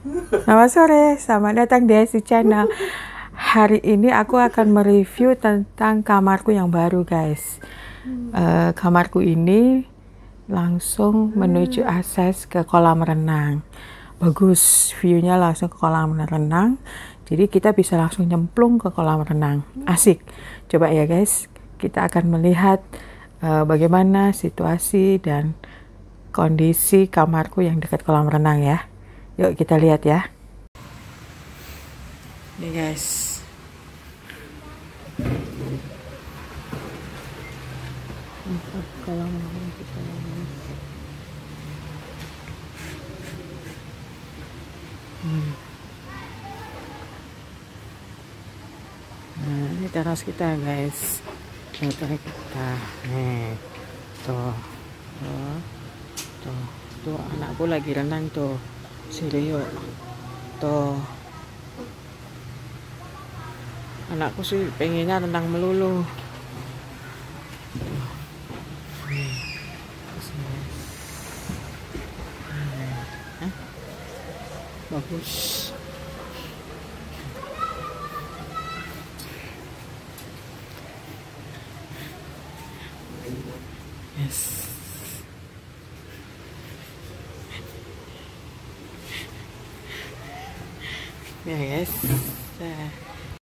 Selamat sore, selamat datang di SC Channel. Hari ini aku akan mereview tentang kamarku yang baru, guys. Uh, kamarku ini langsung menuju akses ke kolam renang. Bagus, view-nya langsung ke kolam renang. Jadi kita bisa langsung nyemplung ke kolam renang. Asik. Coba ya, guys. Kita akan melihat uh, bagaimana situasi dan kondisi kamarku yang dekat kolam renang ya. Yuk kita lihat ya. Nih guys. kolam renang kita. Hmm. Nah, ini teras kita guys. Ini teras kita. Nih. Tuh. Tuh. Tuh. Tuh anakku lagi renang tuh. Sini yuk. Tuh. Anakku sih pengennya renang melulu. Bagus. Yes. Ya guys nah.